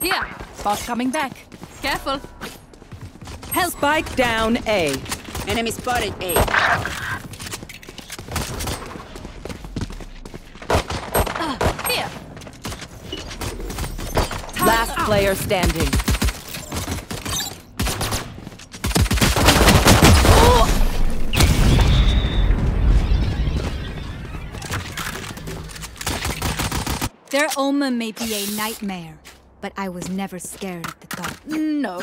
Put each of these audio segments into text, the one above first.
Here, bot coming back. Careful. Help. Spike down A. Enemy spotted A. Uh, here. Last player standing. Their omen may be a nightmare, but I was never scared at the thought. No.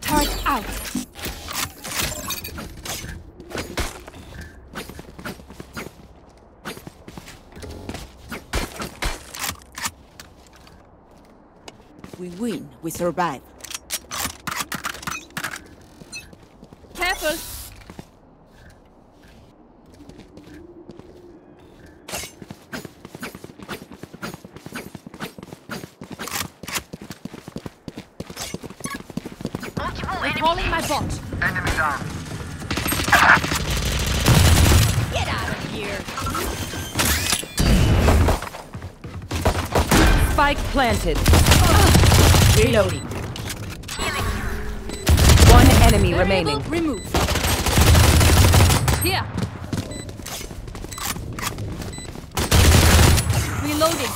Turret out. We win. We survive. Remaining. Remove. Here. Reloading.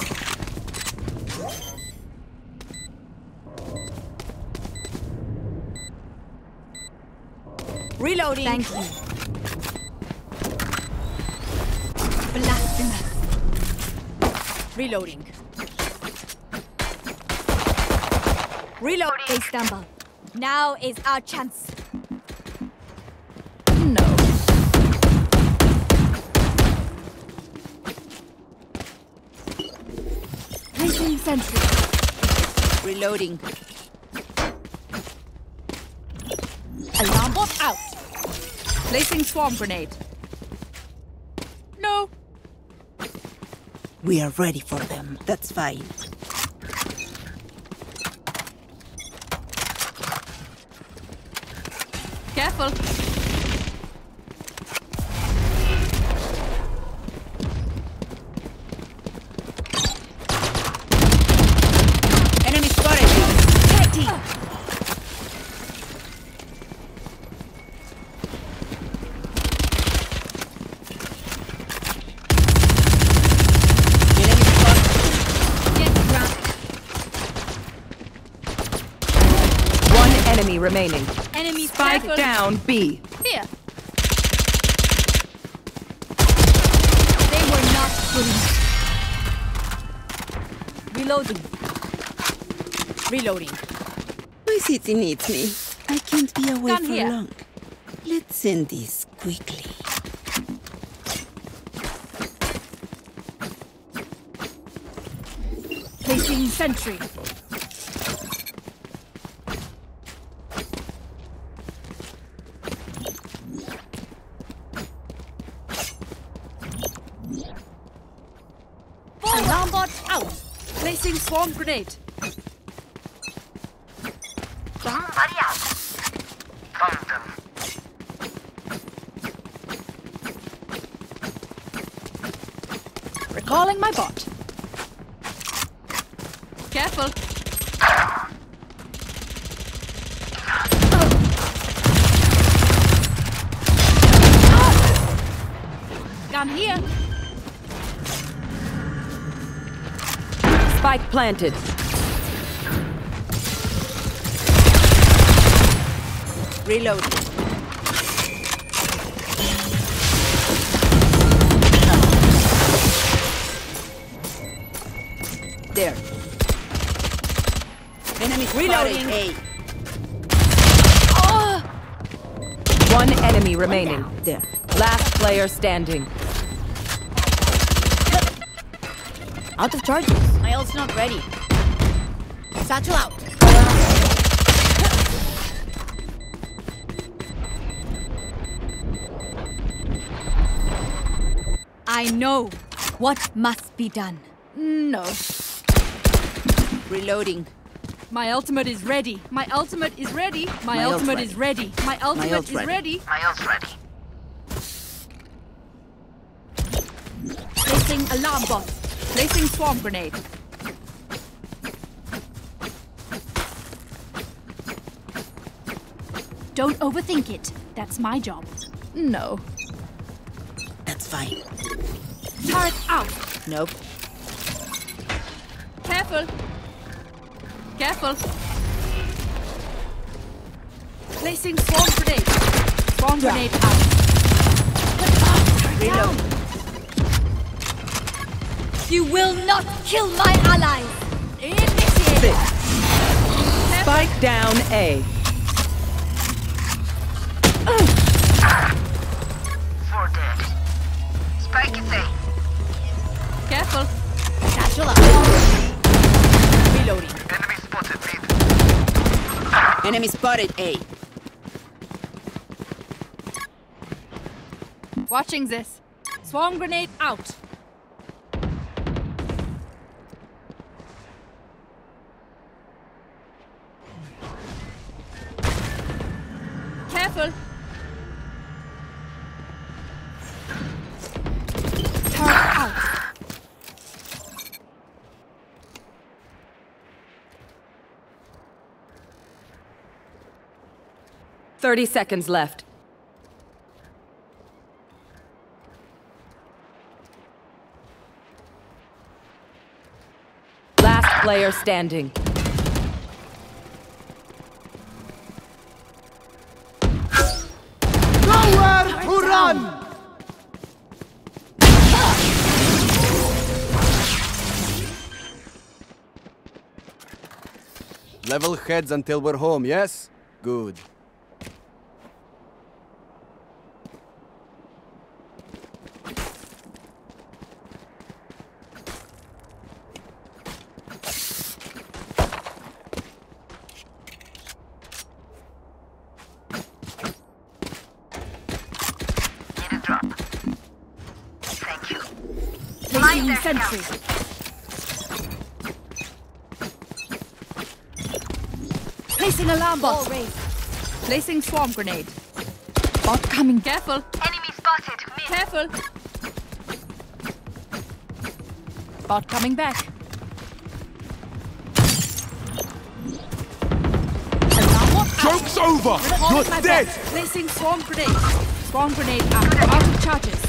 Reloading. Thank you. Blasphemous. Reloading. Reloading. They stumble. Now is our chance. No. Placing sentry. Reloading. Alarm bot out. Placing swarm grenade. No. We are ready for them. That's fine. Careful. Enemy spotted. Enemy spotted. Get grounded. One enemy remaining. Enemy Spike spotted. down B. Here. They were not good. Reloading. Reloading. My city needs me. I can't be away Gun for here. long. Let's end this quickly. Placing sentry. Alarm bot out. Placing swarm grenade. Somebody out. Found them. Recalling my bot. Careful. Gun here. Spike planted. Reloading. There. Enemy Reloading. spotted. Ah! One enemy remaining. A. There. Last player standing. Out of charges. My ult's not ready. Satchel out. I know what must be done. No. Reloading. My ultimate is ready. My ultimate is ready. My, My ultimate ready. is ready. My ultimate ult's is ready. ready. My ult's ready. Placing alarm bot. Placing swarm grenade. Don't overthink it. That's my job. No. That's fine. Turret out. Nope. Careful. Careful. Placing swarm grenade. Swarm grenade out. Reload. You will not kill my allies! Initiate. Spike down A. Spike. Careful. Satchel out. Reloading. Enemy spotted mid. Enemy spotted A. Watching this. Swarm grenade out. 30 seconds left. Last player standing. Nowhere to run! Level heads until we're home, yes? Good. Bot. Placing swarm grenade. Bot coming. Careful. Enemy spotted mid. Careful. Bot coming back. Alarm. Joke's over! Recalling You're my dead! bot. Placing swarm grenade. Swarm grenade out. Out of charges.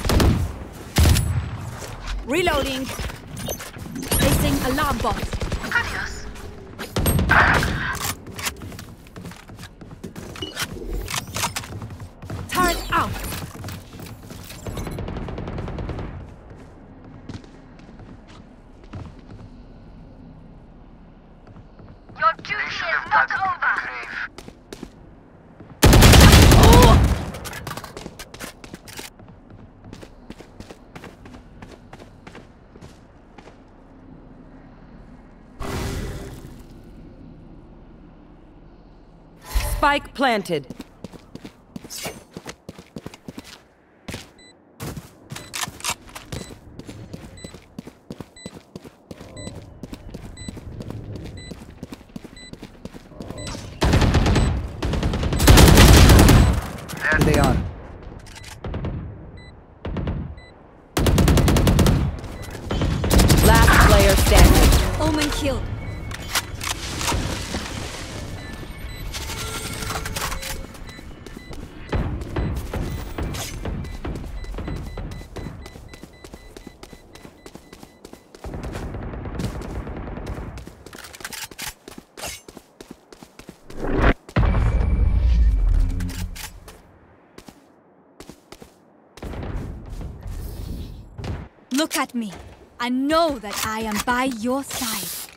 Reloading. Placing alarm bot. Spike planted. Look me. I know that I am by your side.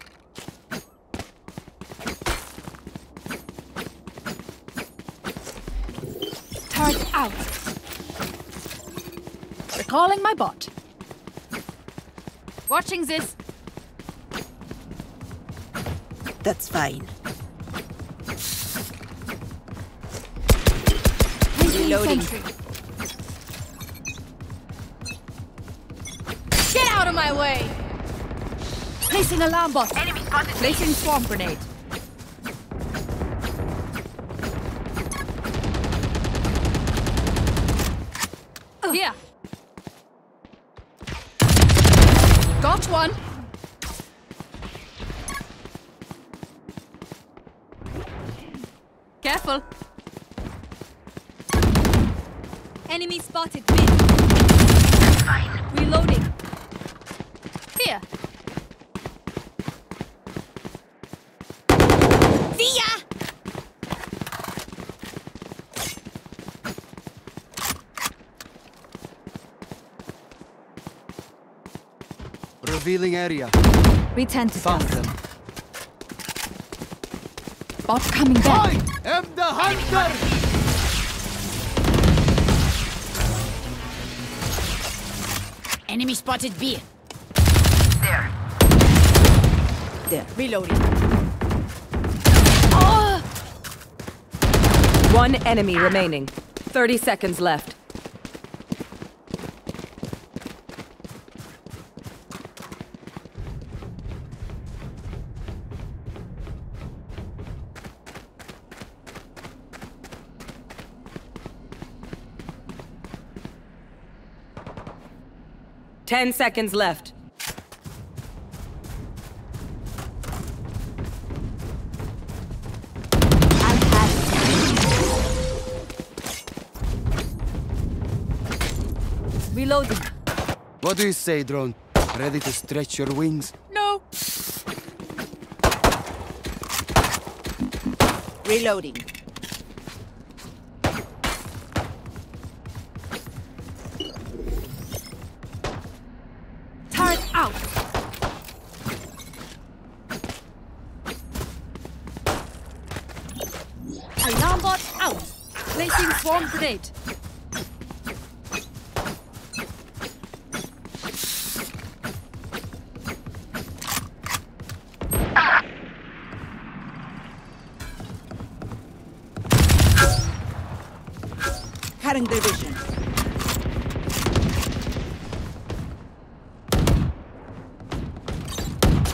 Turret out. Recalling my bot. Watching this. That's fine. Reloading. sentry. My way! Placing alarm bot. Enemy spotted. Placing swarm grenade. Here. Watch one. Careful. Enemy spotted. B. Reloading. Here. See ya! Revealing area. Return to Found them. Bot coming back. I am the hunter! Enemy spotted B. There. There. Reloading. Oh! One enemy remaining. 30 seconds left. Ten seconds left. Reloading. What do you say, drone? Ready to stretch your wings? No. Reloading. Grenade. Cutting their vision.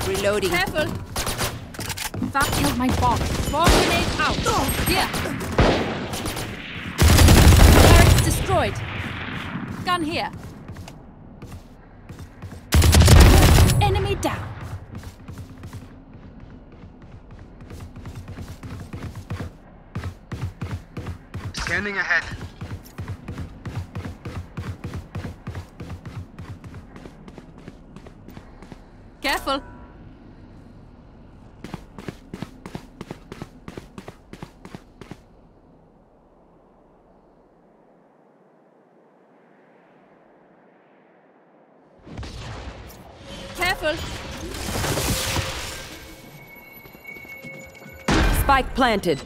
Reloading. Careful. Killed my bot. Swarm grenade out. Oh. Here. Turret's destroyed. Gun here. Enemy down. Scanning ahead. Planted.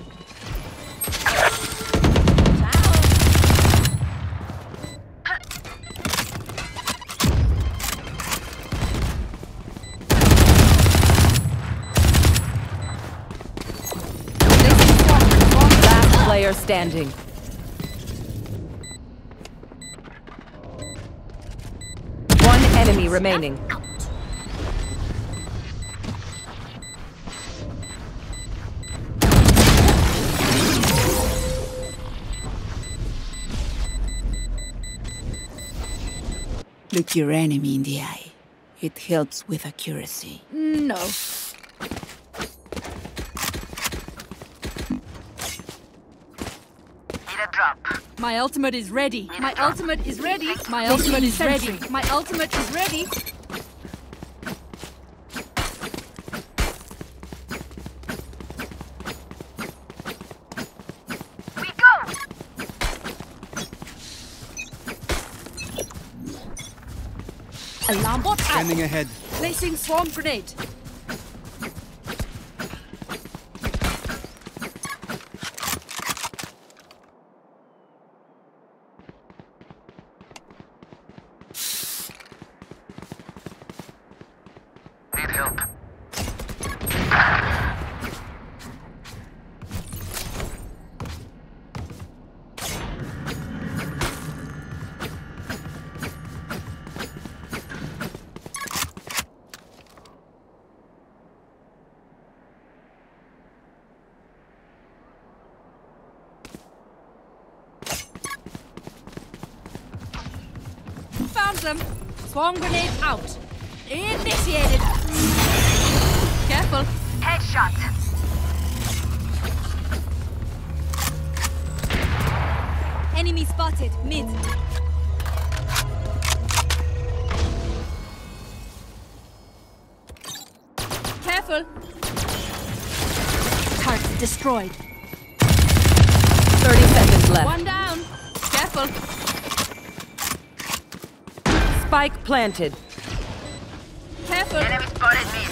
Standing. One enemy remaining. Look your enemy in the eye. It helps with accuracy. No. Need a drop. My ultimate is ready. My ultimate is ready. My ultimate is ready. My ultimate is ready. Alarm bot out. Scanning ahead. Placing swarm grenade. Need help. Swarm grenade planted. Careful. Enemy spotted mid.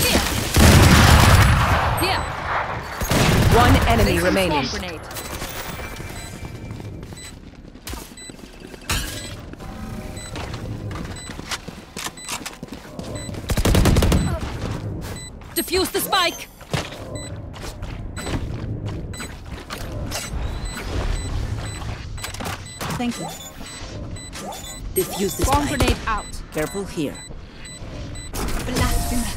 Here. Here. One enemy Placing remaining. Careful here. Blasphemous.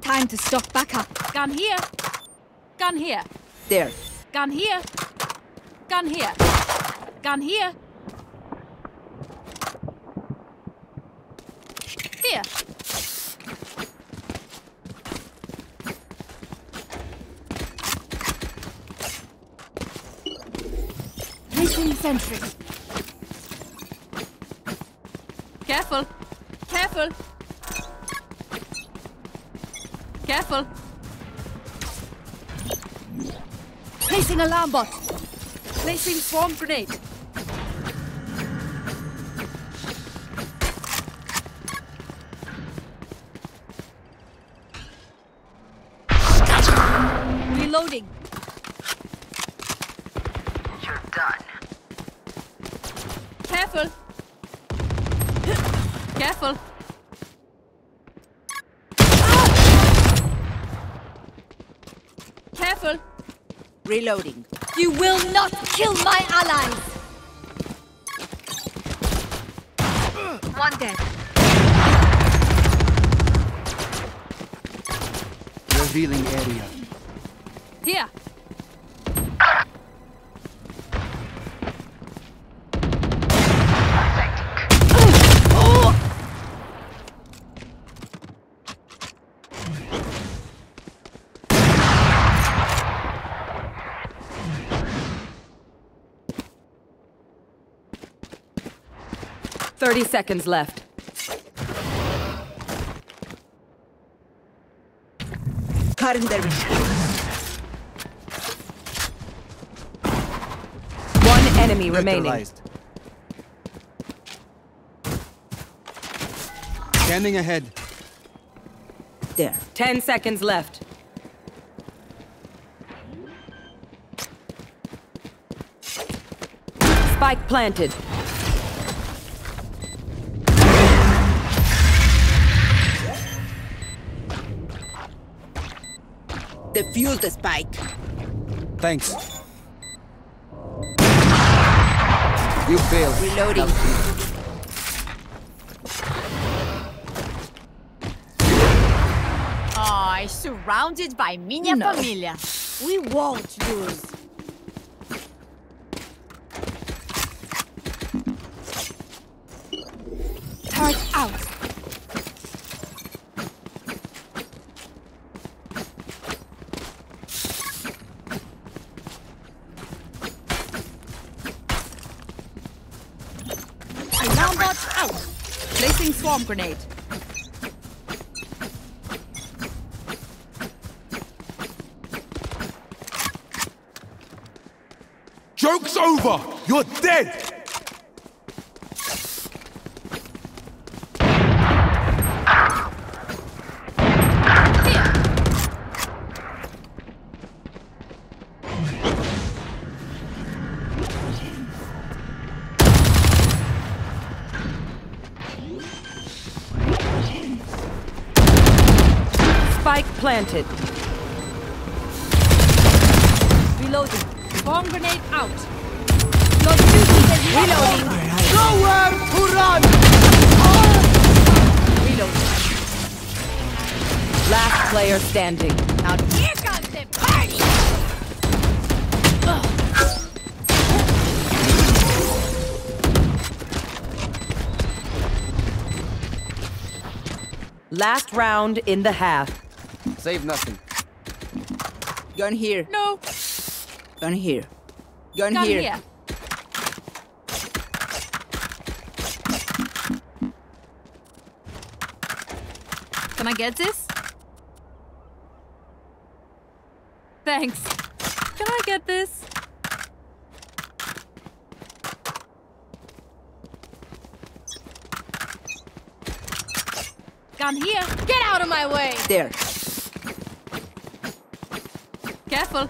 Time to stock back up. Gun here. Gun here. There. Gun here. Gun here. Gun here. Here. Placing sentry. Careful. Careful. Careful. Placing alarm bot. Placing swarm grenade. Reloading. You're done. Careful. Careful. Careful. Reloading. You will not kill my allies. One dead. Revealing area. Here. Thirty seconds left. Current their. One enemy remaining. Neutralized. Scanning ahead. There. Ten seconds left. Spike planted. Defuse the spike. Thanks. You failed. Reloading. Oh, surrounded by minha No. família. We won't lose. Turret out. Alarm bot out. Swarm grenade. Joke's over! You're dead! Spike planted. Reloading. Bomb grenade out. Your duty is reloading. Nowhere to run! Reloading. Last player standing. Out here comes the party! Last round in the half. Save nothing. Gun here. No. Gun here. Gun, Gun here. here. Can I get this? Thanks. Can I get this? Gun here. Get out of my way. There. Careful.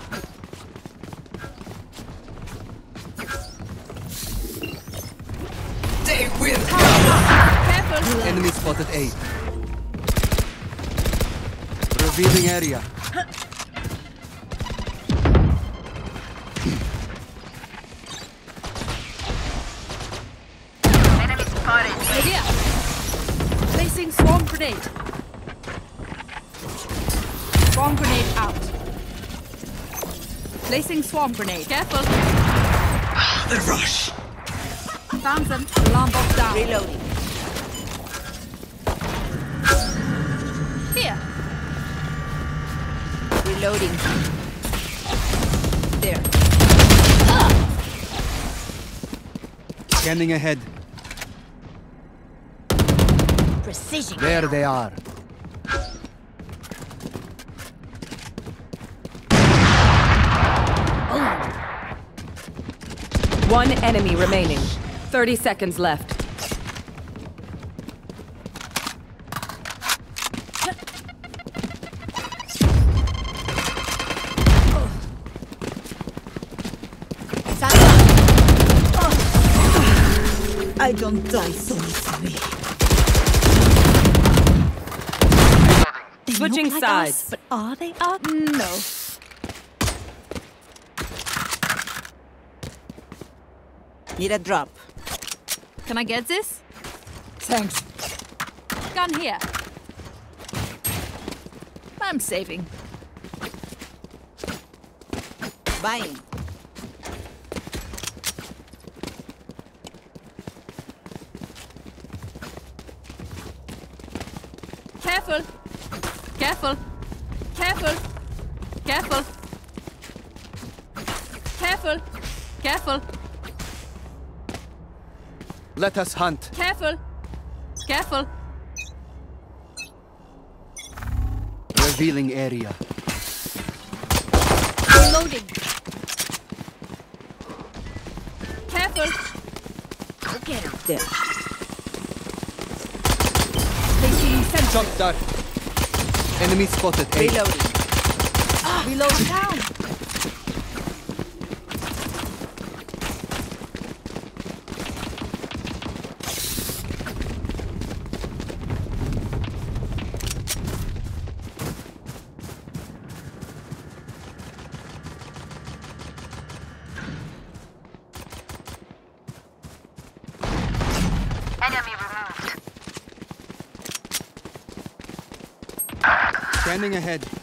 They will. Careful. Enemy spotted A. Revealing area. Enemy spotted. Here. Placing swarm grenade. Swarm grenade out. Placing swarm grenade. Careful. Ah, the rush. Found them. Alarm bot down. Reloading. Here. Reloading. There. Scanning ahead. Precision. There they are. One enemy remaining. 30 seconds left. I don't die so easily. Switching like sides. us, but are they us? No. Need a drop. Can I get this? Thanks. Gun here. I'm saving. Buying. Careful. Careful. Careful. Careful. Careful. Careful. Let us hunt. Careful. Careful. Revealing area. Reloading. Careful. There. Placing sentry. Shock dart. Enemy spotted A. Reloading. Ah, reload down. Enemy removed. Ahead.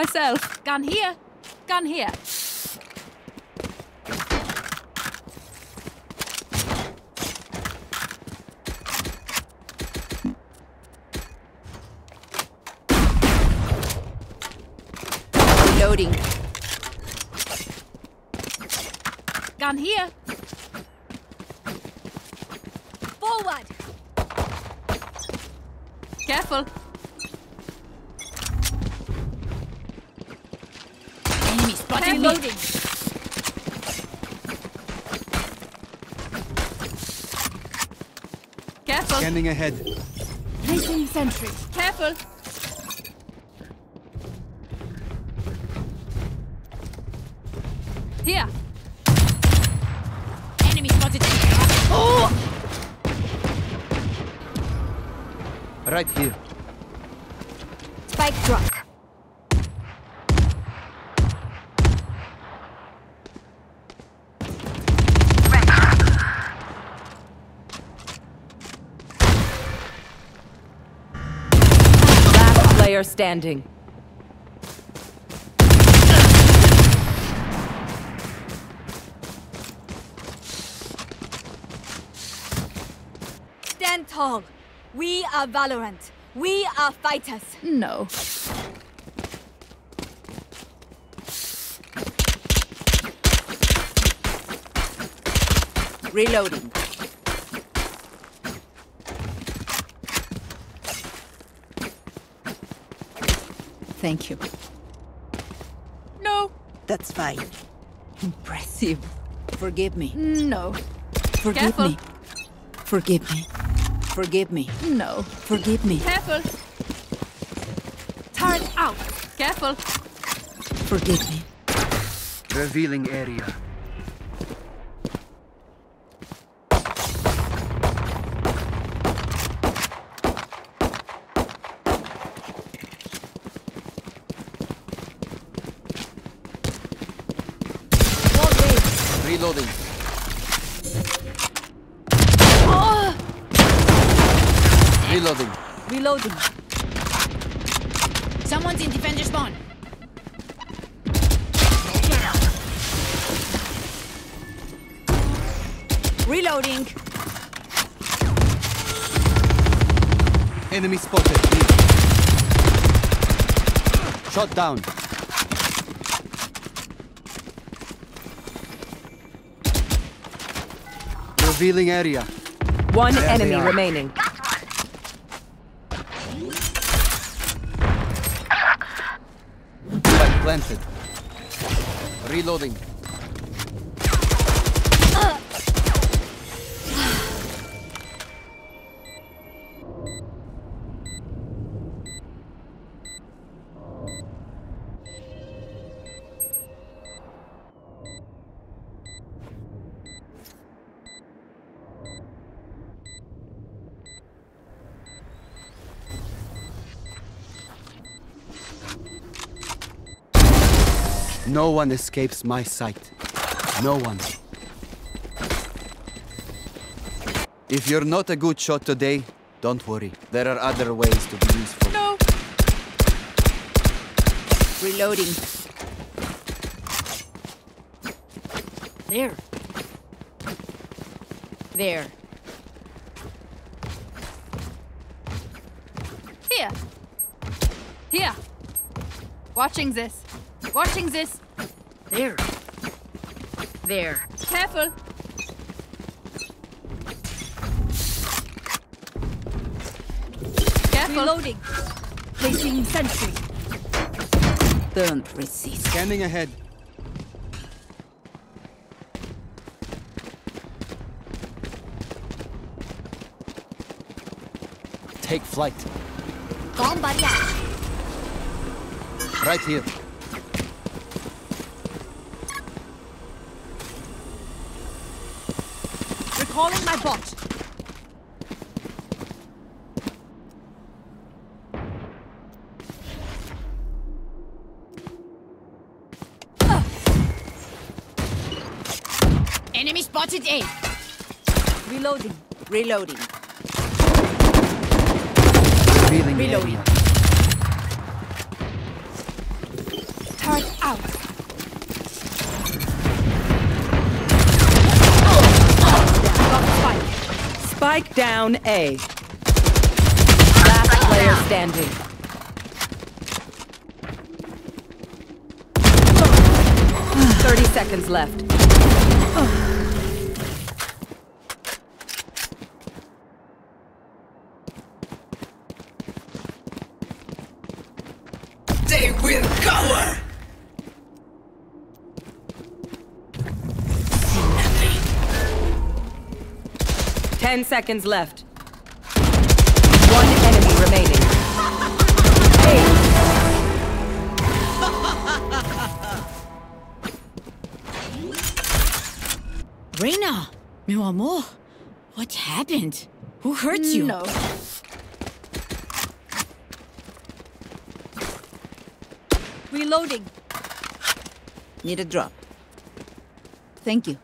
Myself. Gun here. Gun here. Reloading. Gun here. Forward. Careful. Enemy spotted Enemy me. loading. Careful. Scanning ahead. Placing sentry. Careful. Here. Enemy spotted. Oh! Right here. Spike drop. Last player standing. Stand tall. We are Valorant. We are fighters. No. Reloading. Thank you. No. That's fine. Impressive. Forgive me. No. Forgive Careful. me. Forgive me. Forgive me. No. Forgive me. Careful. Turret out. Careful. Forgive me. Revealing area. Enemy spotted. Me. Shot down. Revealing area. One There enemy remaining. Spike planted. Reloading. No one escapes my sight. No one. If you're not a good shot today, don't worry. There are other ways to be useful. No. Reloading. There. There. Here. Here. Watching this. Watching this. There. There. Careful. Careful. Reloading. Placing sentry. Don't resist. Scanning ahead. Take flight. Bomb barrier. Right here. Recalling my bot. Enemy spotted A. Reloading. Reloading. Revealing Reloading. Spike down A. Last player standing. Thirty seconds left. Ten seconds left. One enemy remaining. Eight. Reyna, meu amor, what happened? Who hurt you? No. Reloading. Need a drop. Thank you.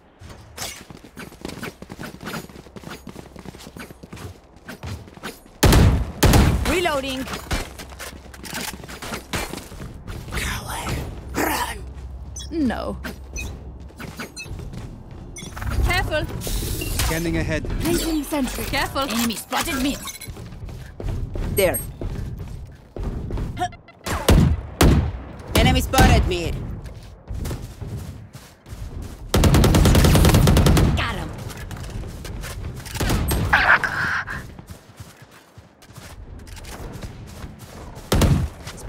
Reloading. No. Careful. Scanning ahead. Placing sentry. Careful. Enemy spotted mid. There. Enemy spotted mid. Got him.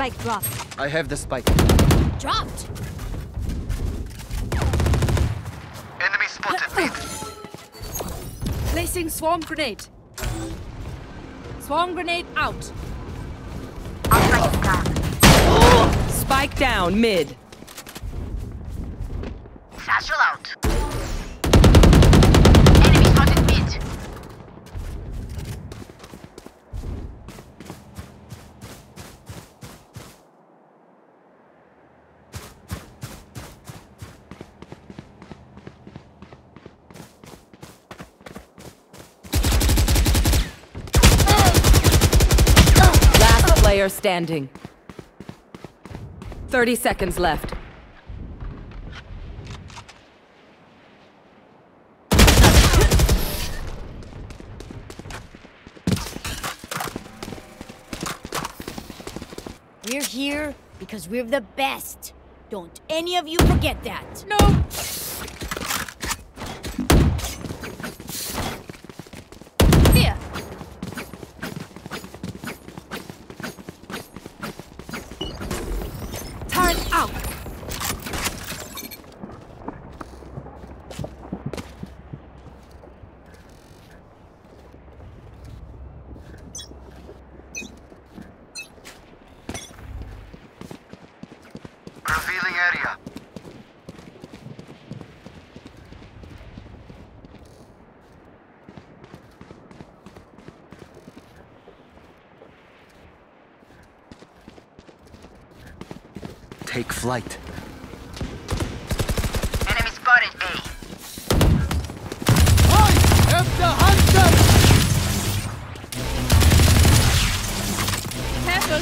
Spike drop. I have the spike. Dropped. Enemy spotted mid. Placing swarm grenade. Swarm grenade out. Spike down mid. Satchel out. Enemy spotted mid. Last player standing. 30 seconds left. We're here because we're the best. Don't any of you forget that. No. Here. Turret out. Revealing area. Take flight. Enemy spotted A. I am the hunter! Careful.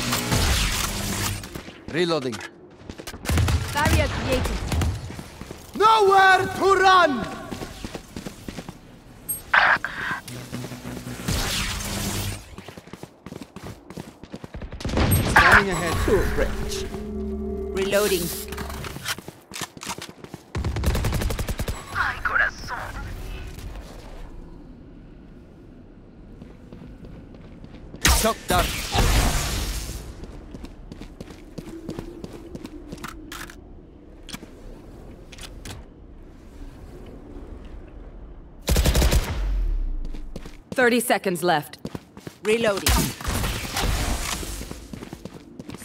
Reloading. Shock dart. Thirty seconds left. Reloading.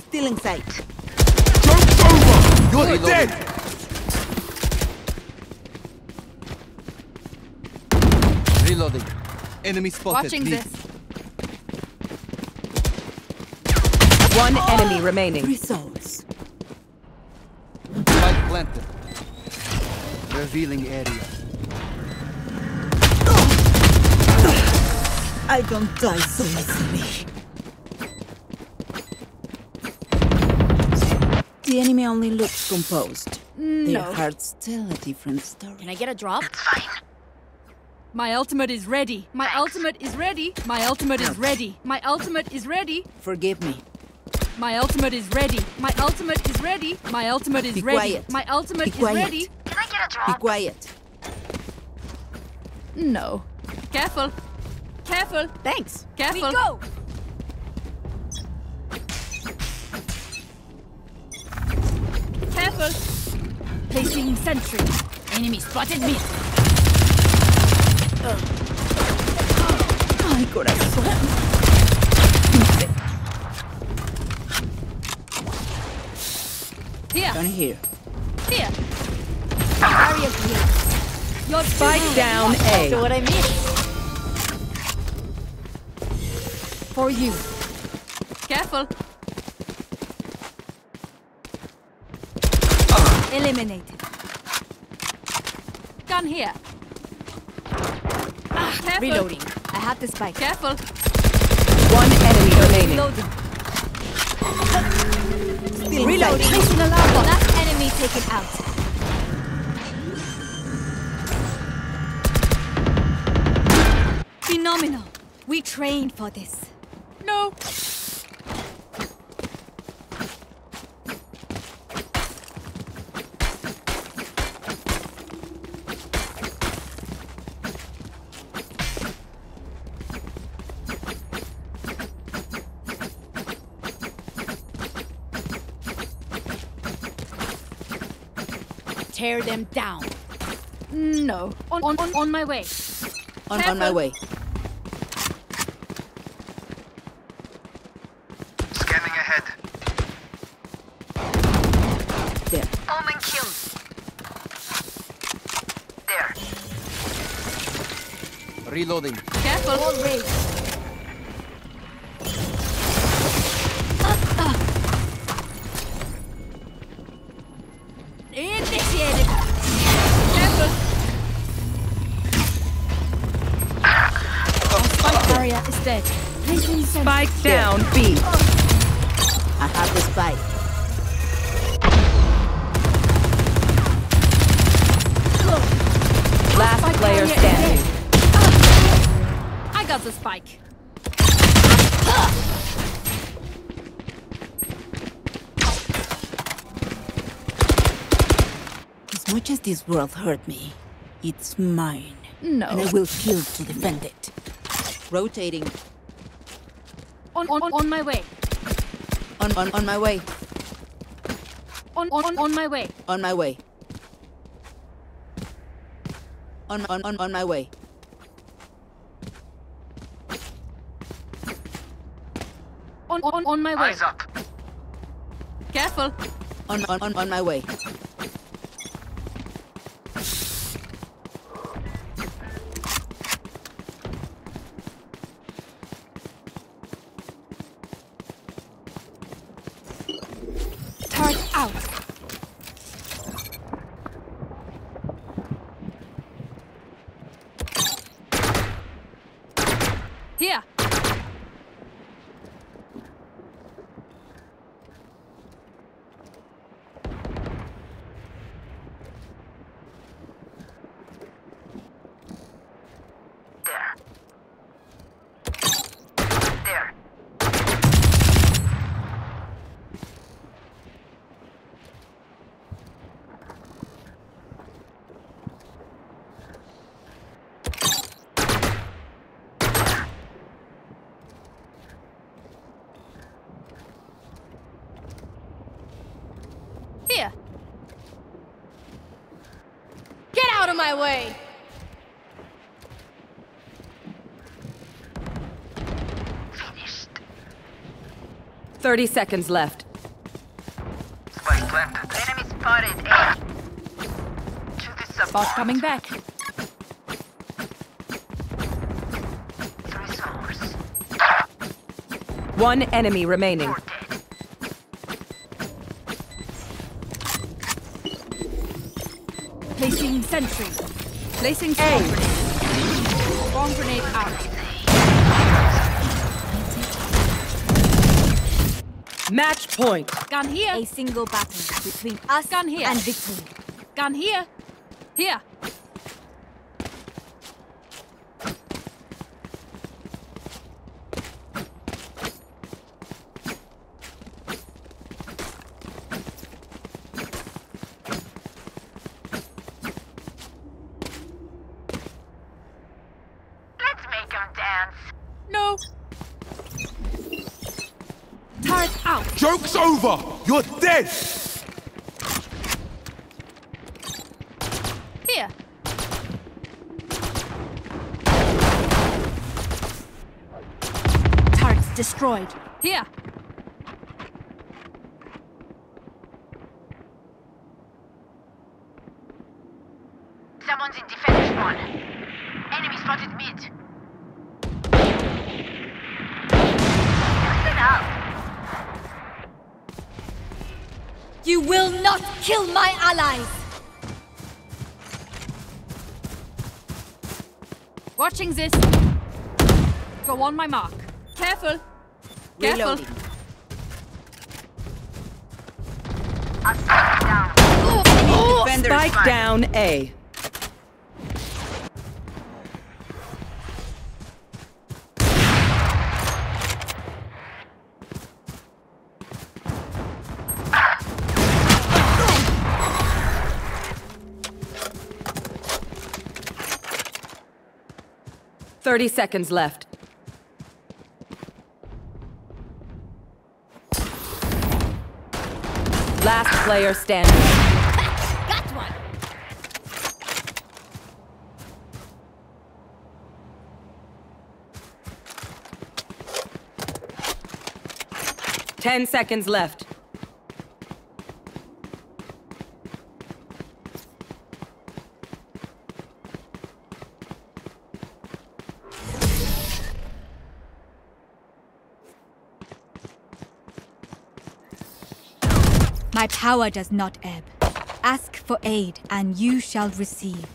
Still in sight. Joke's over! You're Reloading. dead! Reloading. Enemy spotted. Watching mid. this. One enemy remaining. Results. Spike planted. Revealing area. I don't die so easily. The enemy only looks composed. No. Their No. hearts tell a different story. Can I get a drop? My ultimate is ready. My ultimate is ready. My ultimate is ready. My ultimate is ready. Forgive me. My ultimate is ready. My ultimate is ready. My ultimate is Be ready. quiet. My ultimate Be is quiet. ready. Can I get a Be quiet. No. Careful. Careful. Thanks. Careful. We go. Careful. Placing sentry. Enemy spotted mid. Ay, corazón. Here. Gun here. Here. Barrier here. You're Spike down A. So what I mean. for you. Careful. Eliminated. Gun here. Ah, careful. Reloading. I have the spike. Careful. One enemy remaining. Reloading. Reloading. Placing alarm bot. Last enemy taken out. Phenomenal. We trained for this. No. Them down. No. On, on, on, on my way. On, on my way. Scanning ahead. There. Omen killed. There. Reloading. Careful. All Spike down B. I have the spike. Last player standing. I got the spike. As much as this world hurt me, it's mine. No. And I will kill to defend it. Rotating. On, on, on, on my way. On, on, on my way. On, on, on, on my way. On my way. On, on, on, on my way. On, on, on my way. Eyes up. Careful. On, on, on, on my way. Turret out. Here. There. There. Here. Get out of my way. Finished. 30 seconds left. Spike planted. Enemy spotted. A. To the support. Bot coming back. Three souls. One enemy remaining. Placing sentry. Placing grenade. Swarm grenade out. Match point. Gun here. A single battle between us Gun here. and victory. Gun here. Here. destroyed. Here! Someone's in defense spawn. Enemy spotted mid. Listen up! You will not kill my allies! Watching this. Go on my mark. Careful! Careful. Reloading. I'll strike Spike down A. Thirty seconds left. Player standing. Got! Ten seconds left. My power does not ebb. Ask for aid, and you shall receive.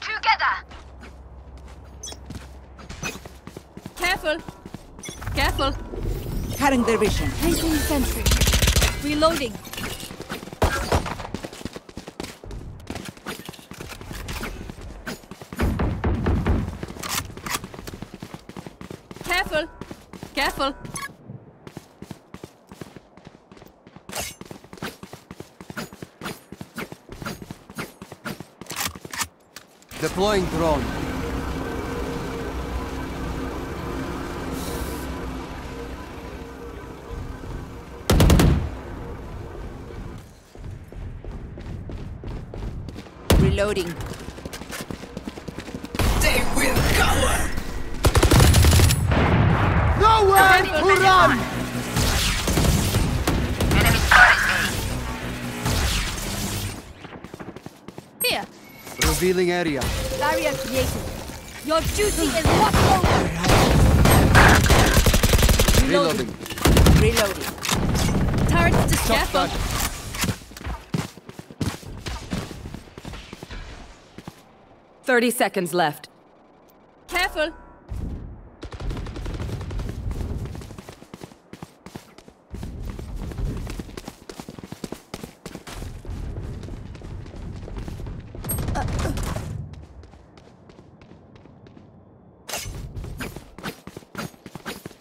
Together. Careful. Careful. Cutting their vision. Placing sentry. Reloading. Careful. Careful. Deploying drone. Reloading. They will cover! Nowhere to run! Revealing area. Barrier created. Your duty is not over! Reloading. Reloading. Reloading. Turrets to scaffold. 30 seconds left. Careful!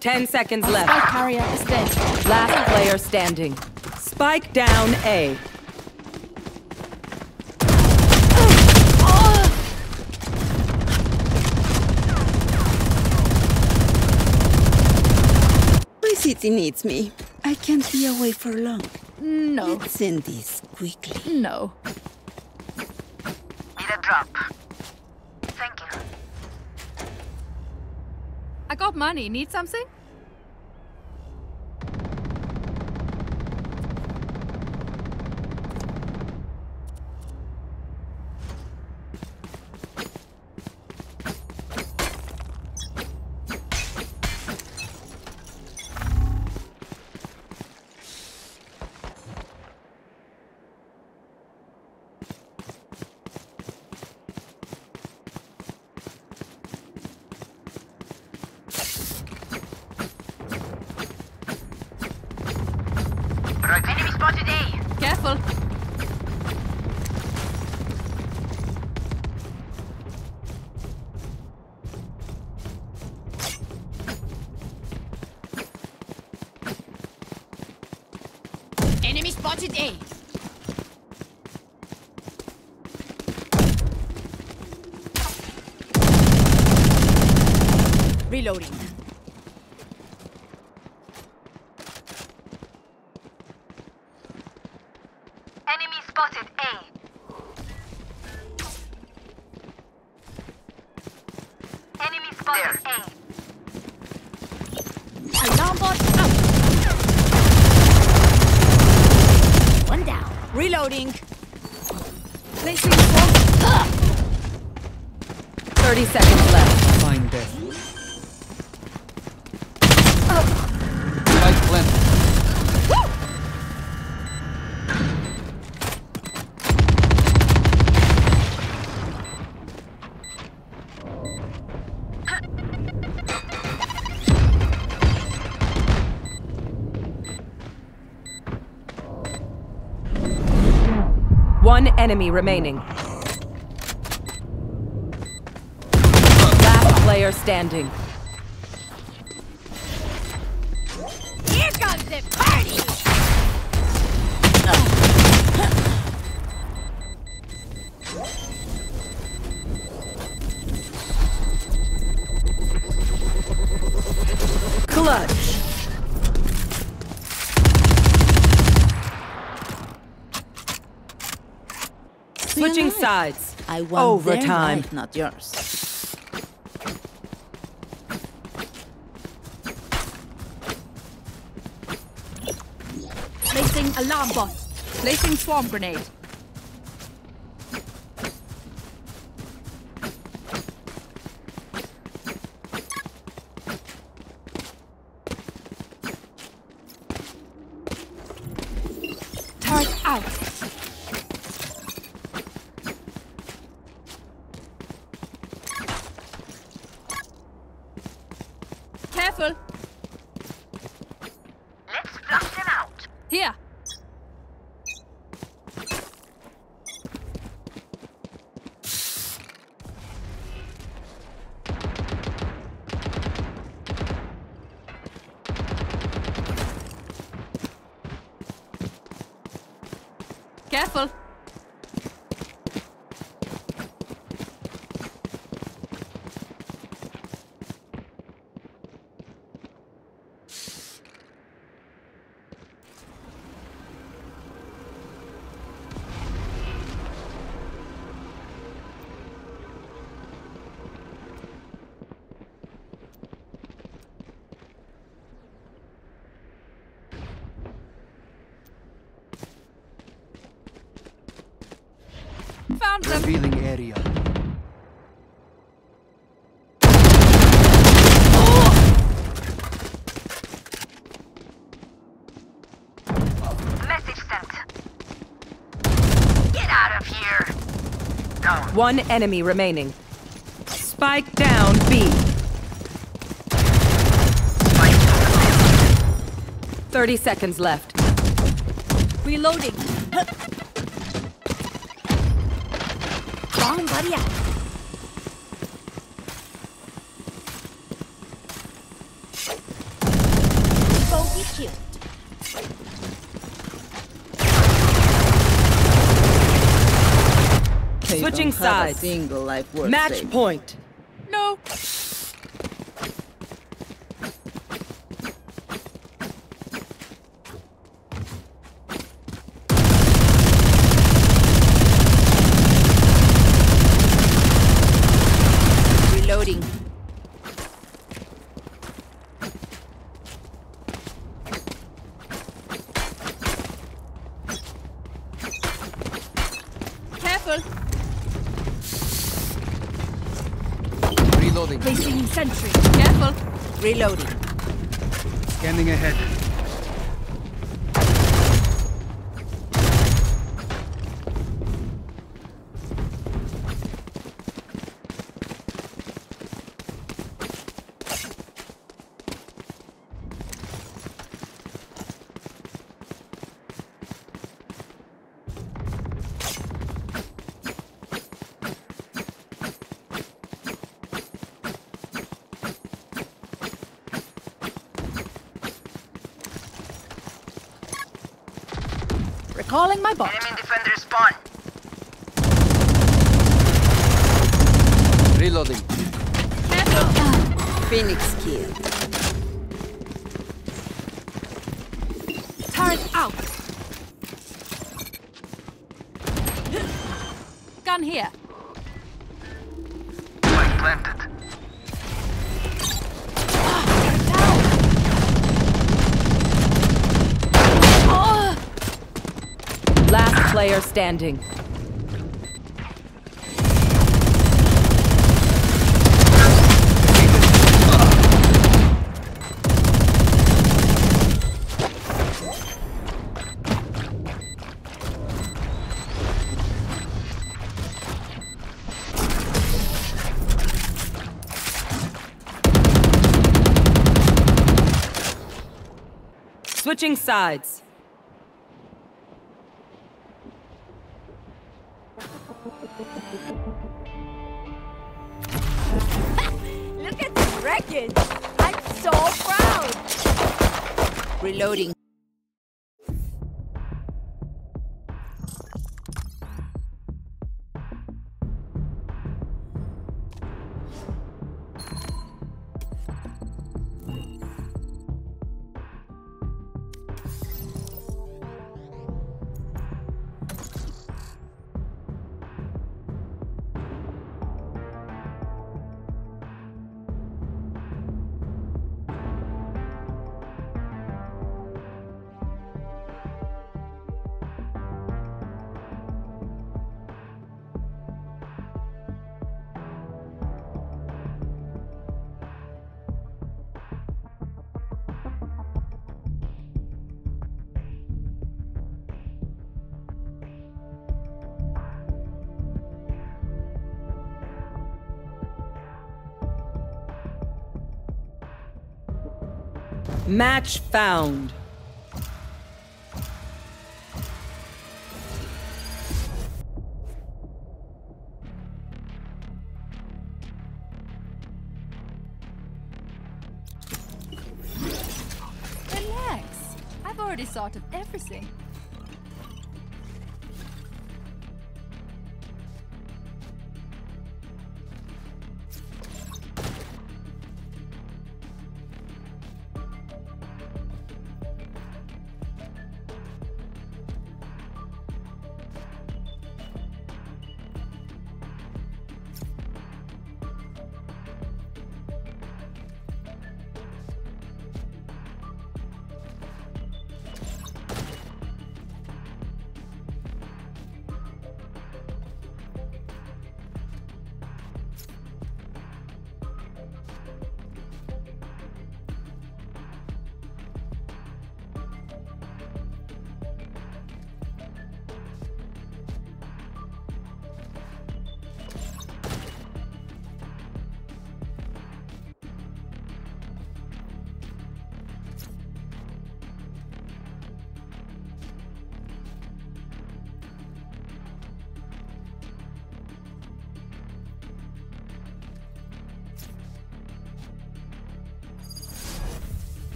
Ten seconds left. Spike carrier is dead. Last player standing. Spike down A. My city needs me. I can't be away for long. No. Let's end this quickly. No. Need a drop. Thank you. I got money. Need something? Spotted A. Reloading. Enemy remaining. Last player standing. I want their Overtime. life, not yours. Placing alarm bot. Placing swarm grenade. Turret out. Careful. Let's flush them out. Here. Careful. Found them. Revealing area. Message sent. Get out of here. One enemy remaining. Spike down B. 30 seconds left. Reloading. Bomb buddy out. Bogey killed. They A single life worth Match saving. point. No. Reloading. Careful. Reloading. Placing sentry. Careful. Reloading. Scanning ahead. Recalling my bot. Standing. Switching sides. Proud! Match found. Relax. I've already thought of everything.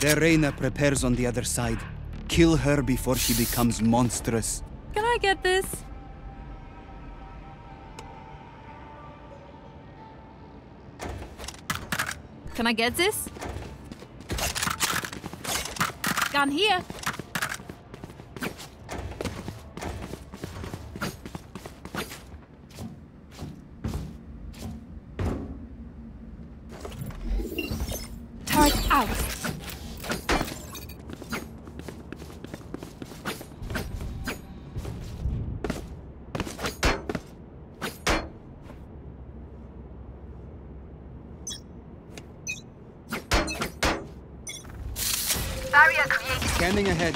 The Reyna prepares on the other side. Kill her before she becomes monstrous. Can I get this? Can I get this? Gun here. Turret out. Barrier created. Scanning ahead.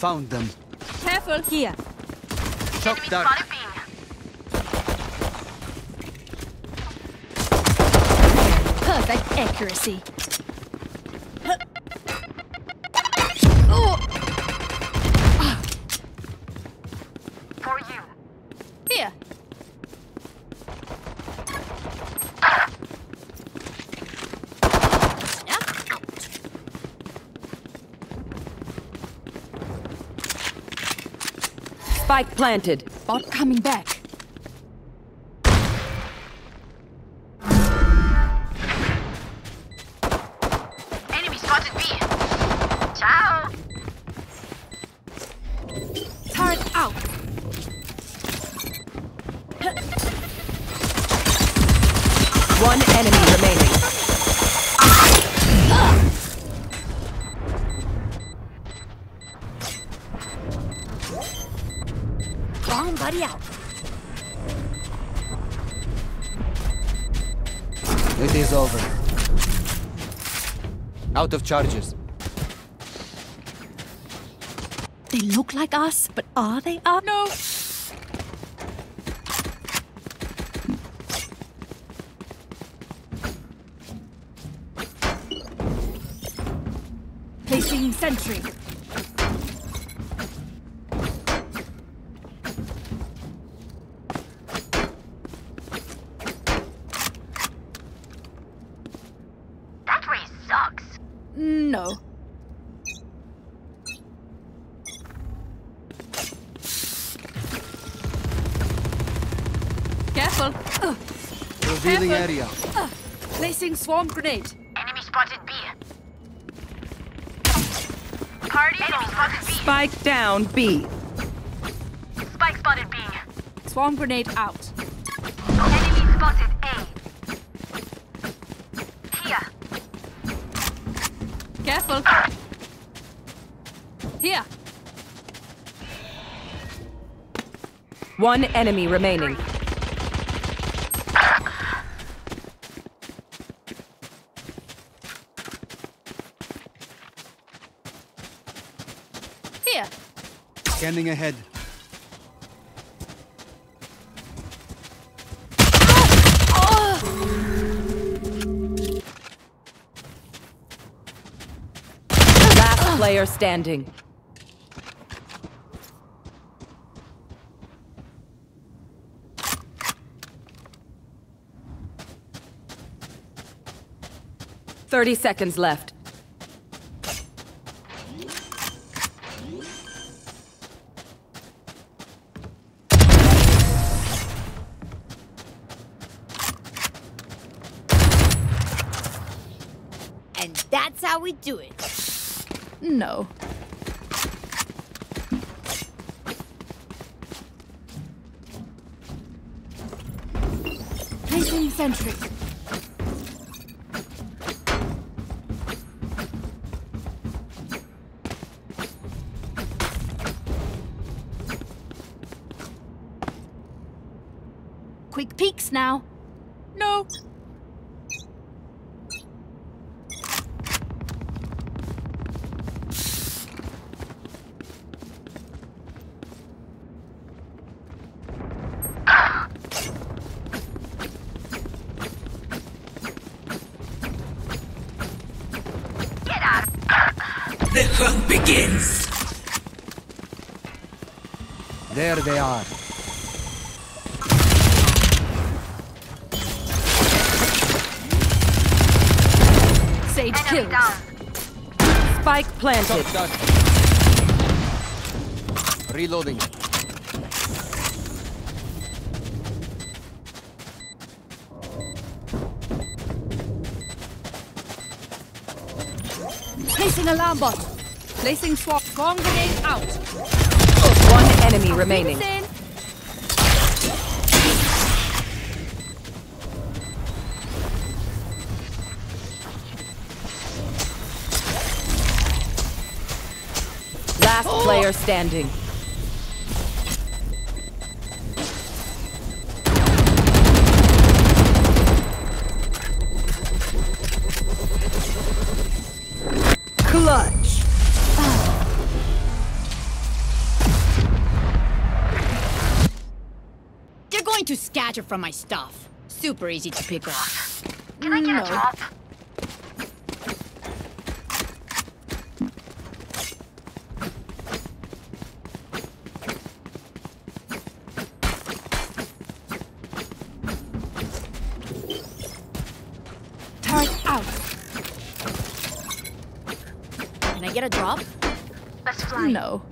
Found them. Careful here. Shock Enemy dart. Perfect accuracy. Planted. Bot coming back. Out of charges. They look like us, but are they us? No. Placing sentry. Swarm grenade. Enemy spotted B. Party enemy spotted B. Spike down B. Spike spotted B. Swarm grenade out. Enemy spotted A. Here. Careful. Here. One enemy remaining. Scanning ahead. Last player standing. Thirty seconds left. And that's how we do it. Spike planted. Done. Reloading. Placing alarm bot. Placing swarm. Swarm grenade out. One enemy remaining. Player standing. Clutch. They're going to scatter from my stuff. Super easy to pick off. Can I get No. a mm. drop? Turret out. Can I get a drop? Let's fly. No.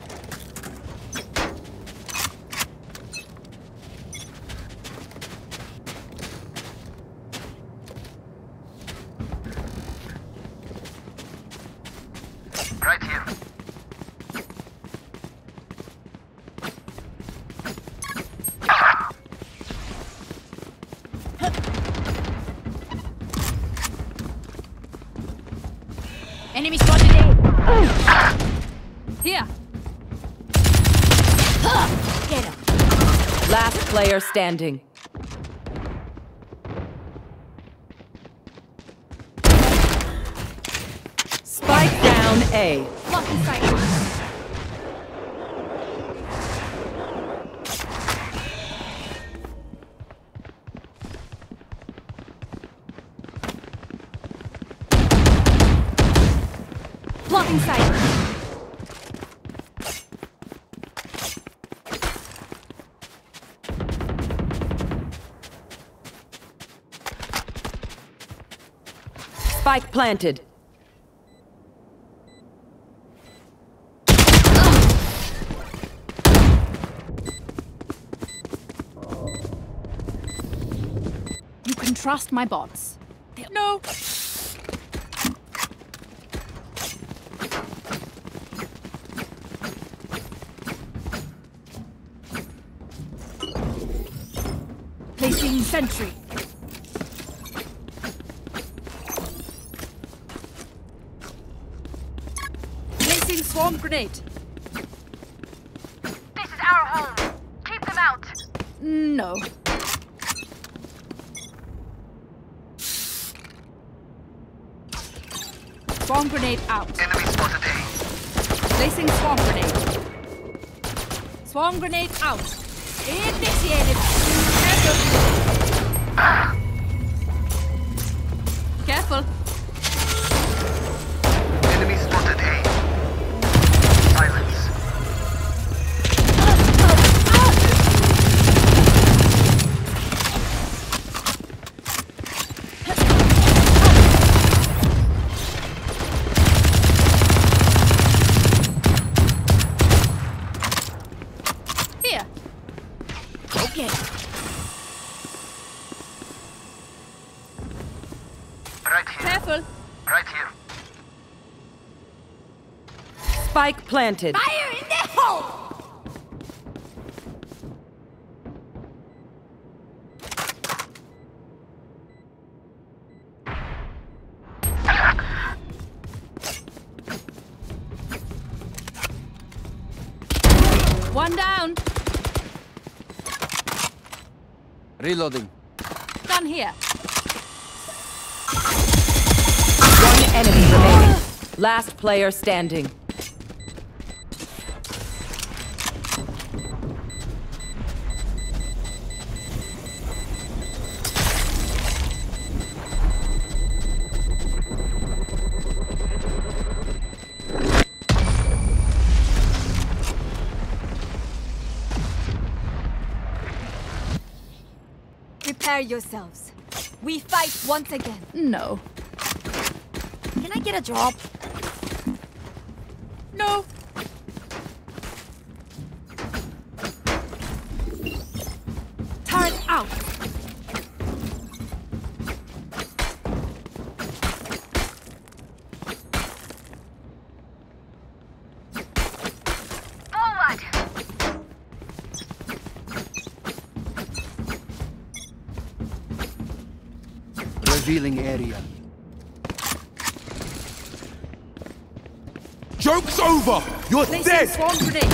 Here. Get him. Last player standing. Planted. You can trust my bots. No. Placing sentry. Placing swarm grenade. This is our home. Keep them out. No. Swarm grenade out. Enemy spotted A. Placing swarm grenade. Swarm grenade out. Initiated. Careful. Planted. Fire in the hole! One down. Reloading. Done here. One enemy remaining. Last player standing. Prepare yourselves. We fight once again. No. Can I get a drop? No. Turret out. Forward. Revealing area. Joke's over! You're Placing dead! swarm grenade.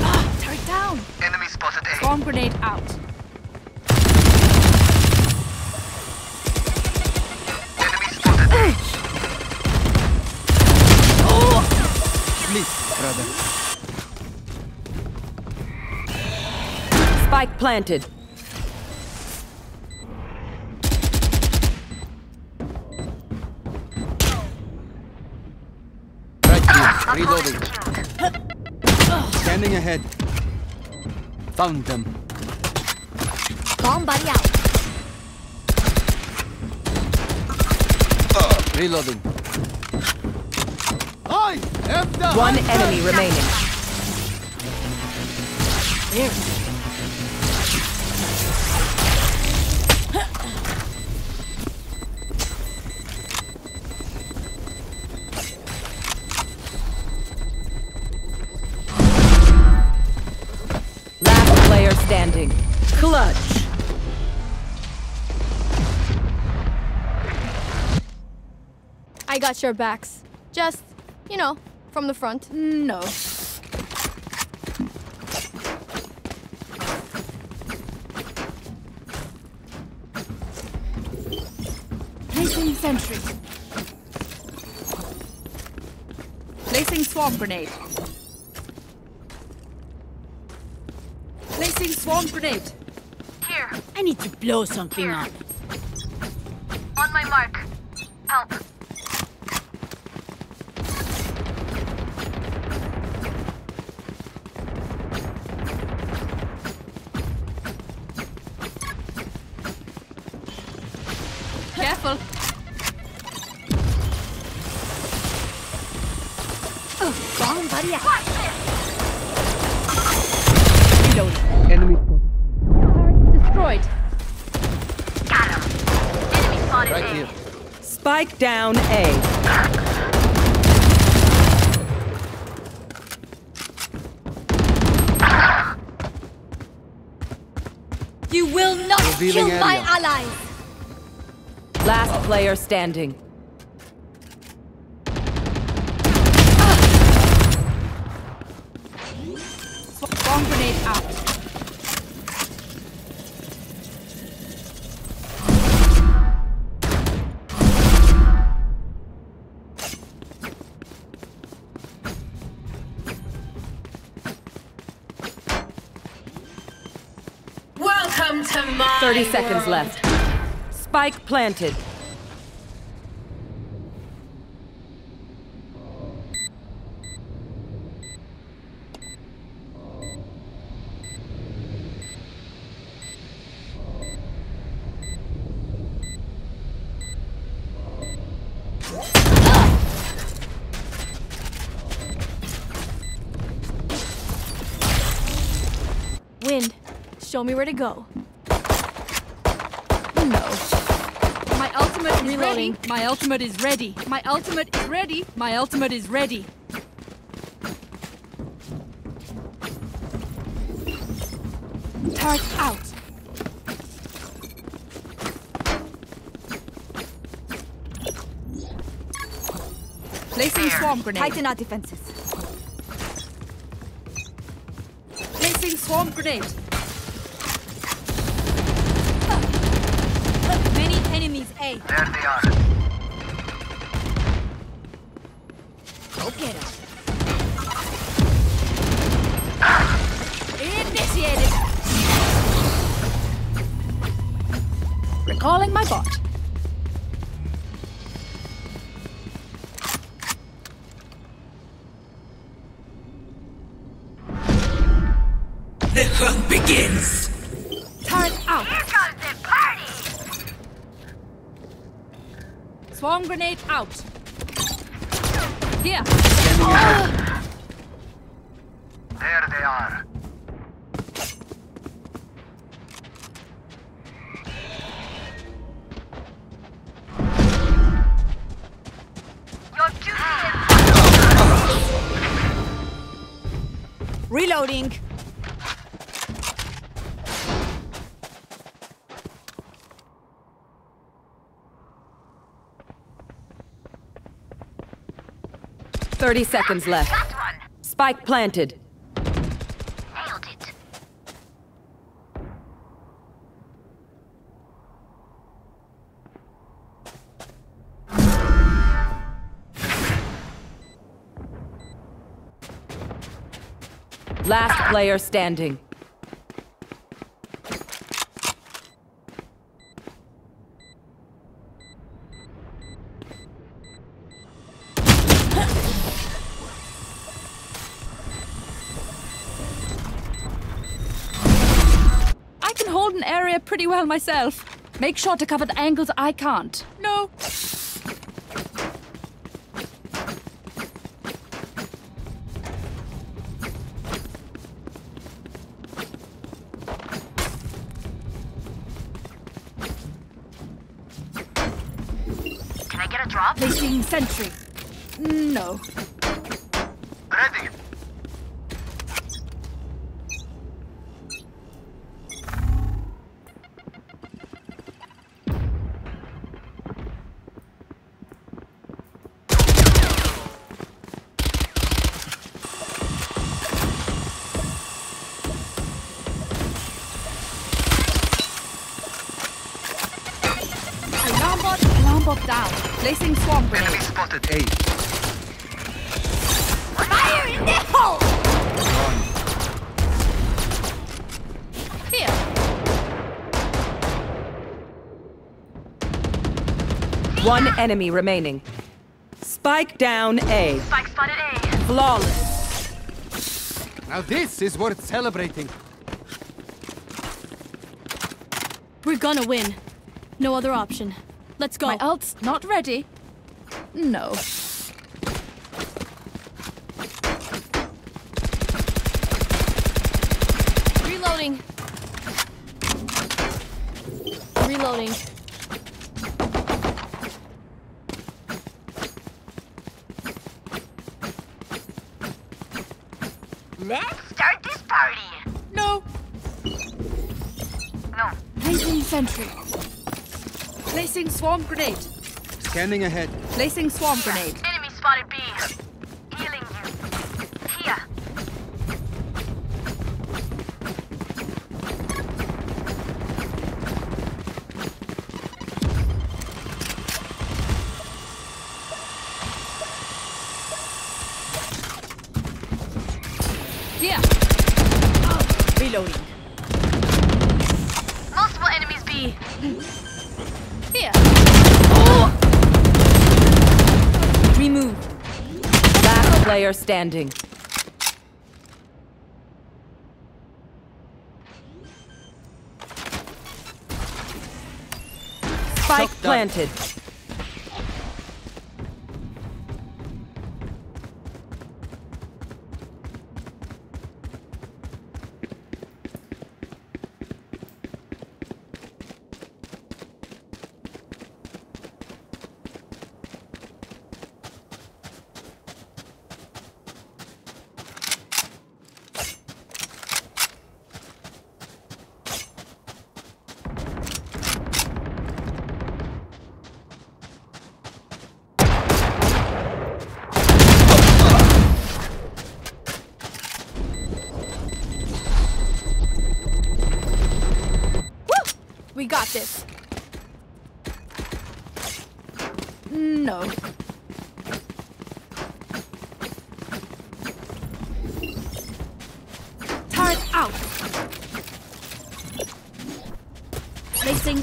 Ah, turret down. Enemy spotted A. Swarm grenade out. Enemy spotted A. Sleep, brother. Spike planted. Ahead. Found them. Bomb buddy out. Reloading. I am the One enemy remaining. Last got your backs. Just, you know, From the front. No. Placing sentry. Placing swarm grenade. Placing swarm grenade. Here, I need to blow something up. Player standing. Swarm grenade out. Welcome to my 30 seconds world. left. Spike planted. Show me where to go. No. My ultimate is Reloading. ready. My ultimate is ready. My ultimate is ready. My ultimate is ready. Turret out. Placing swarm grenade. Tighten our defenses. Placing swarm grenade. There they are. 30 seconds left. Spike planted. Last player standing. Myself. Make sure to cover the angles I can't. No. Can I get a drop? Placing sentry. No. Enemy remaining. Spike down A. Spike spotted A. Flawless. Now this is worth celebrating. We're gonna win. No other option. Let's go. My ult's not ready. No. Reloading. Reloading. Let's start this party. No. No. Placing sentry. Placing swarm grenade. Scanning ahead. Placing swarm grenade. Standing. Spike planted.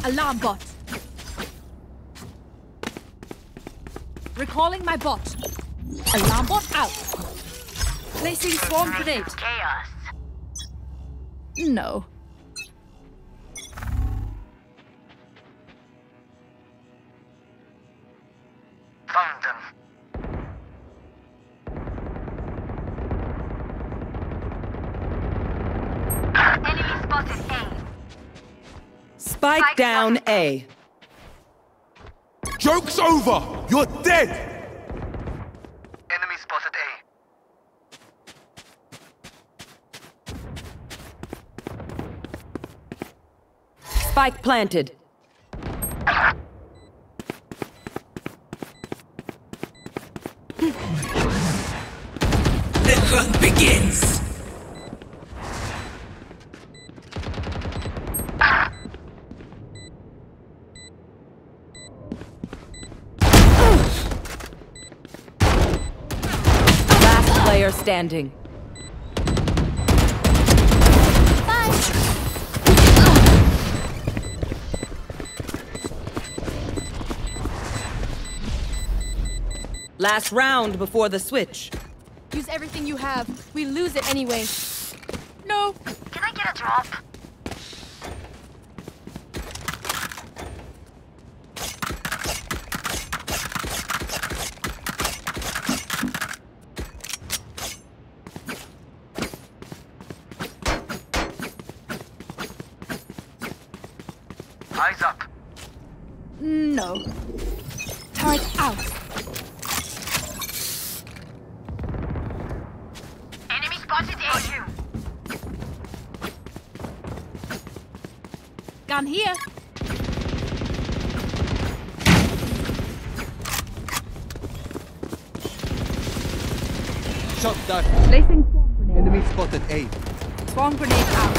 Alarm bot. Recalling my bot. Alarm bot out. Placing swarm grenade. Chaos. No. Spike Spike down. A. Joke's over! You're dead! Enemy spotted A. Spike planted. Standing. Last round before the switch. Use everything you have. We lose it anyway. No. Can I get a drop? Eyes up. No. Turret out. Enemy spotted A. Gun here. Shock dart. Placing swarm grenade. Enemy spotted A. Swarm grenade out.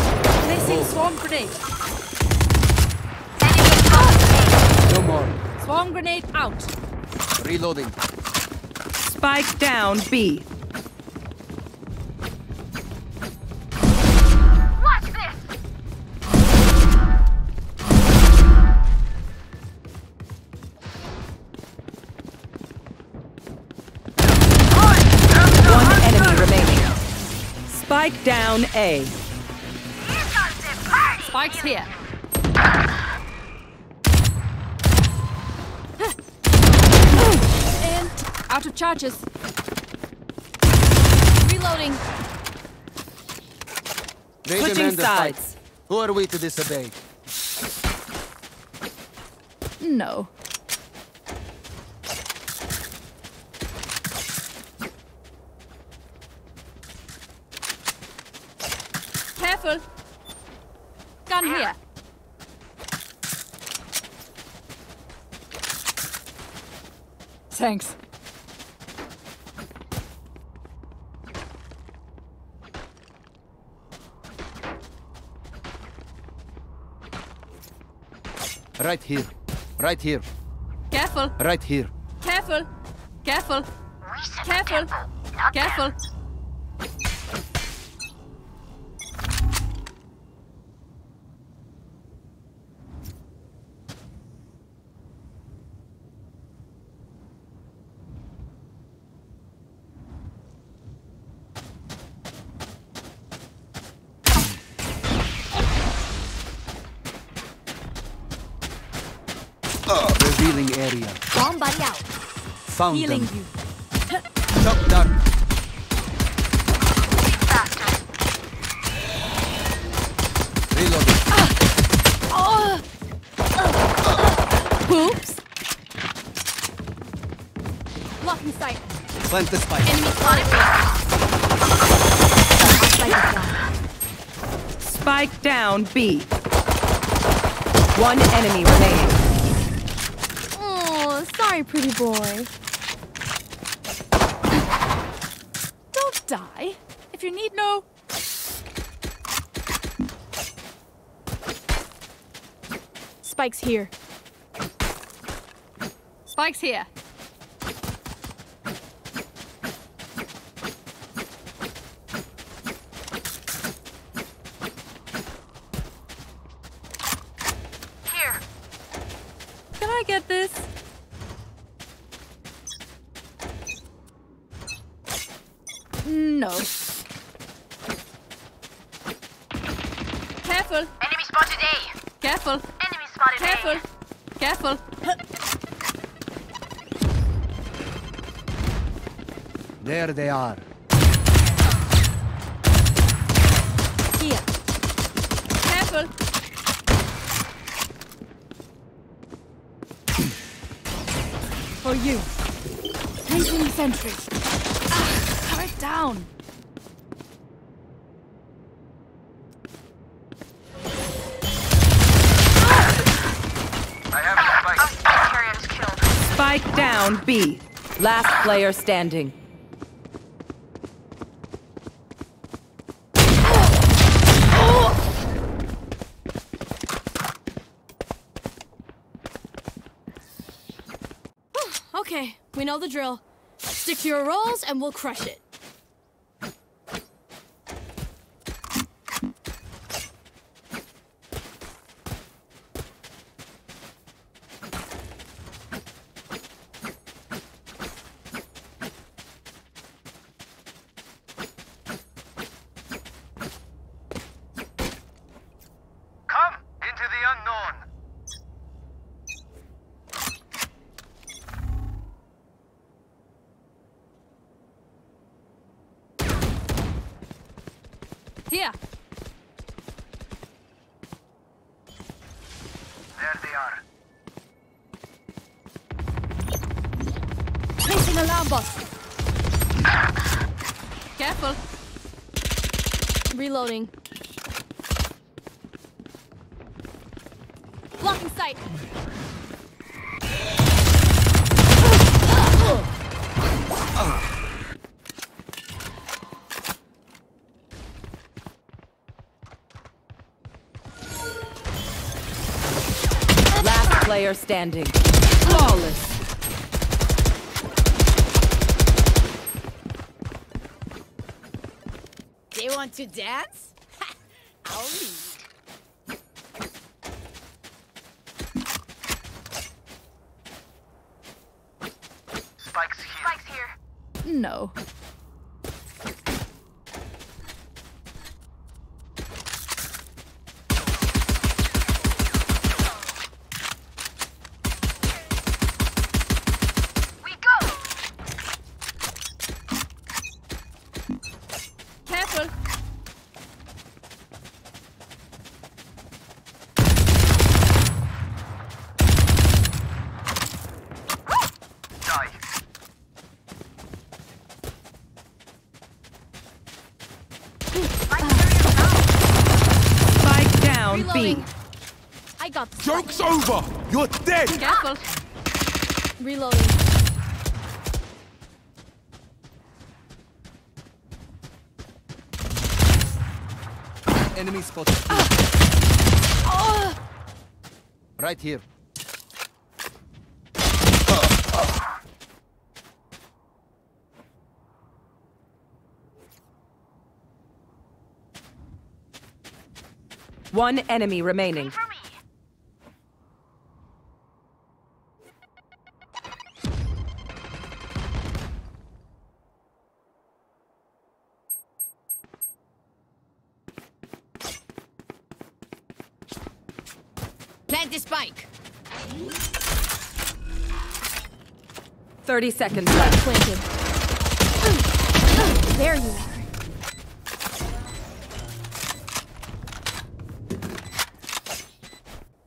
Placing grenade. No more. Swarm grenade out. Reloading. Spike down B. Watch this! One enemy remaining. Spike down A. Spikes here. and out of charges. Reloading. They Switching demand a fight. sides. Who are we to disobey? No. Careful. Gun ah. here. Thanks. Right here. Right here. Careful. Right here. Careful. Careful. We said Careful. Careful. Revealing area. Bomb buddy out. Found Healing them. you. Shot down. Faster. Reloading. Oops. Blocking sight. Plant the spike. Enemy spotted Spike down B. One enemy remaining. Oh, sorry, pretty boy. Don't die. If you need no. Spike's here. Spikes here. Here. Can I get this? No. Careful. Enemy spotted A. Careful. Enemy spotted Careful. A. Careful. There they are. Here. Careful. For you. Placing sentry. Ah, turret down. Down B. Last player standing. Okay, we know the drill. Stick to your roles and we'll crush it. Come into the unknown. Here. There they are. Placing alarm bot. Careful. Reloading. Blocking sight. Last player standing. Flawless. They want to dance? Ha! I'll lead. Spikes here. Spikes here. No. We go. Careful. Die. Spike down Reloading. B. I got the Joke's over! You're dead! Careful. reloading. Enemy spotted. Ah. Right here. One enemy remaining. 30 seconds left. Planted. There you are.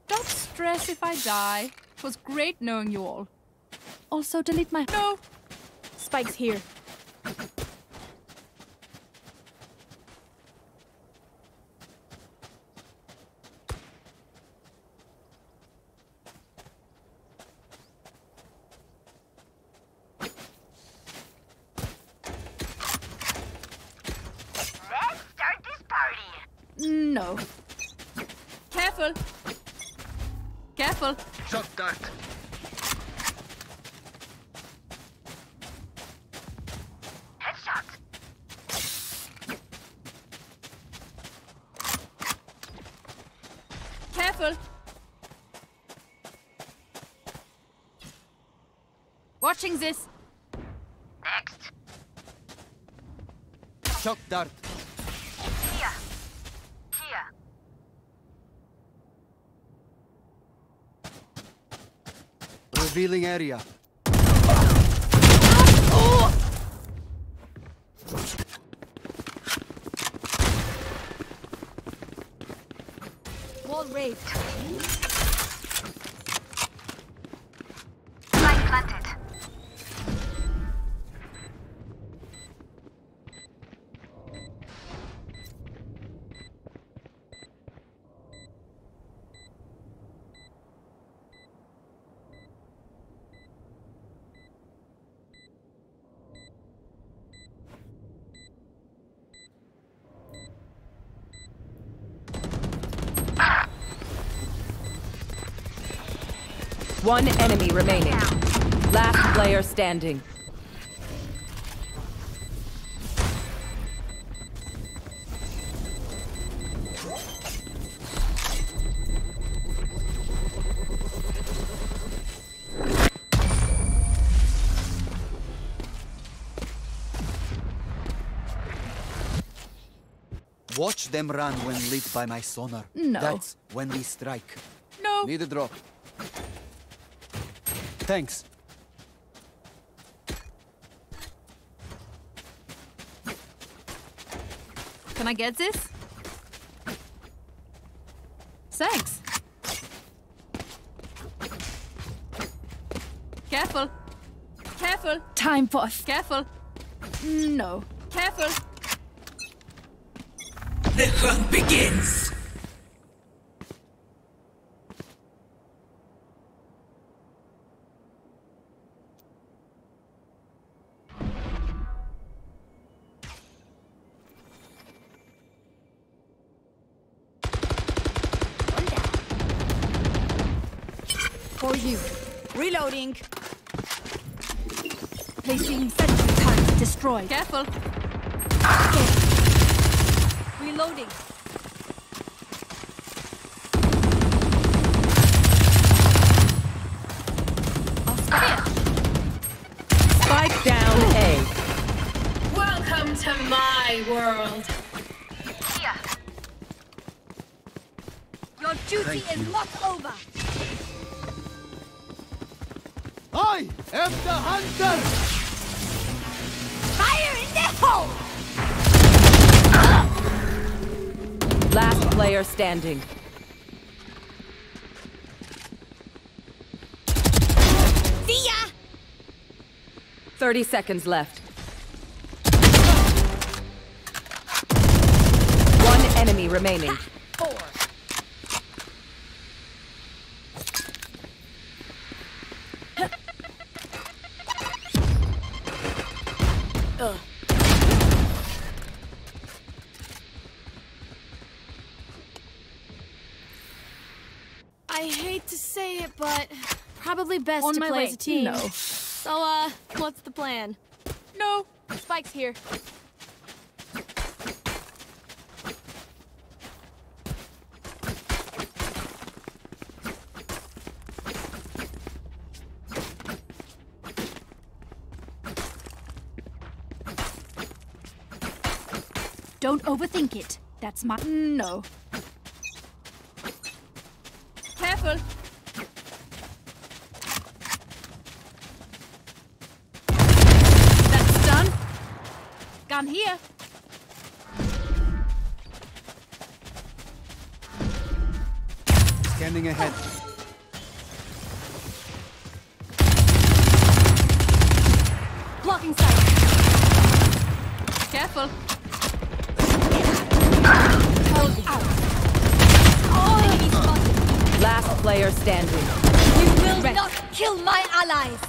Don't stress if I die. It was great knowing you all. Also, delete my. No! Spike's here. Let's start this party. No. Careful. Careful. Shock dart. Headshot. Careful. Watching this. Next. Shock dart. Here. Here. Revealing area. One enemy remaining. Last player standing. Watch them run when lit by my sonar. No. That's when we strike. No. Need a drop. Thanks. Can I get this? Thanks. Careful. Careful. Time for a Careful. No. Careful. The hunt begins. Destroyed. Careful. Reloading. Spike down A. Welcome to my world. Here. Your duty is not over. I am the hunter! Player standing. See ya! 30 seconds left. One enemy remaining. Best On to my play way. as a team. No. So, uh, what's the plan? No, Spike's here. Don't overthink it. That's my. No. Careful. That's done. Gun here. Scanning ahead. Blocking sight. Careful. Hold out. Oh. Last player standing. You will not kill my allies.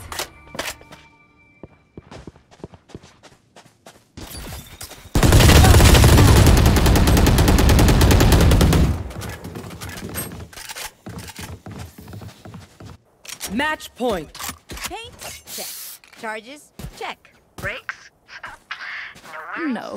Match point. Paint? Check. Charges? Check. Brakes? Nowhere No.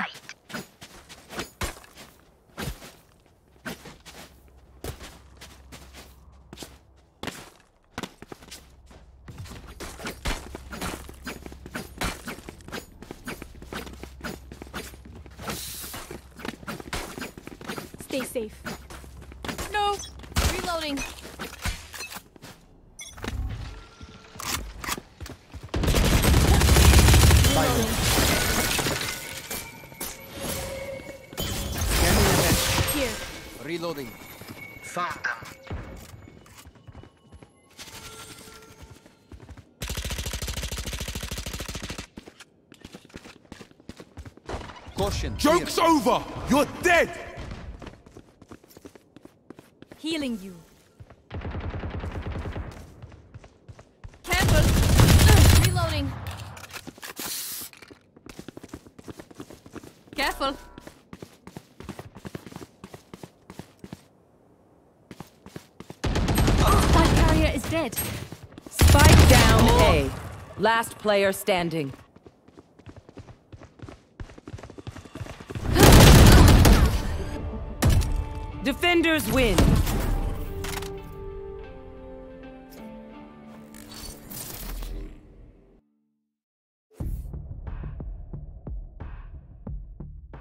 Caution. Joke's over! You're dead! Healing you. Careful. Reloading. Careful. Spike carrier is dead. Spike down A. Last player standing. Defenders win.